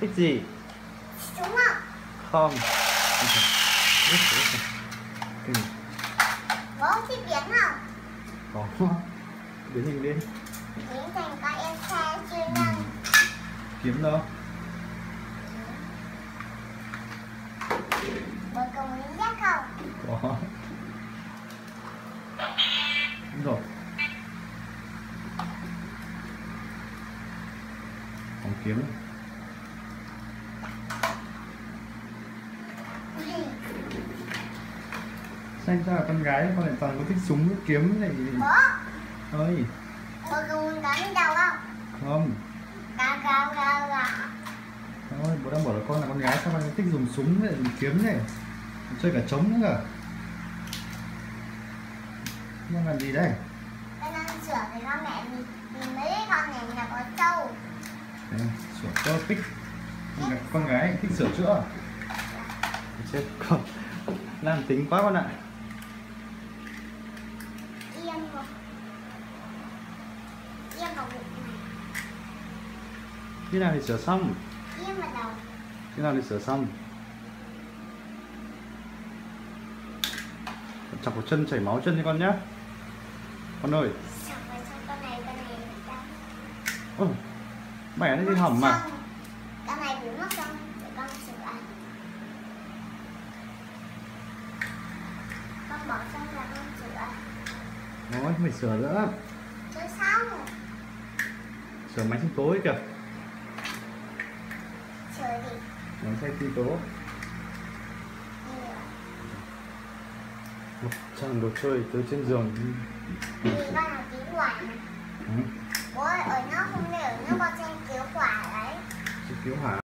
thích gì Đúng không? không ừ. Bố thích biến không? có biến hình lên Biến thành con em xe chuyên ừ. kiếm đâu Bố có muốn giác không? có đúng rồi kiếm Xanh ra là con gái con lại toàn có thích súng với kiếm này Bố, ơi. Có muốn cắn đầu không? không. Gà gà gà gà. Thôi bố đang bảo là con là con gái sao con lại thích dùng súng lại dùng kiếm này chơi cả trống nữa cơ. Đang làm gì đây? Con đang sửa với con mẹ vì mấy con này là có trâu. Sửa thích con gái- con gái thích sửa chữa. Chết con. Làm tính quá con ạ vào bụng này khi nào thì sửa xong? Vào đầu khi nào thì sửa xong? Chọc vào chân, chảy máu chân cho con nhá con ơi. Con này con này mẹ nó đi hỏng mà. Con này bị mất xong để con sửa Con bỏ xong là con sửa nói phải sửa nữa Sửa xong sửa máy sinh tố ấy kìa. Sửa gì? máy xe sinh tố. Một tràn đồ chơi từ trên giường. Vì con là cứu quả. Mà ừ. Bố ơi, ở nó không để ở nó con xem cứu quả đấy. Chị cứu hỏa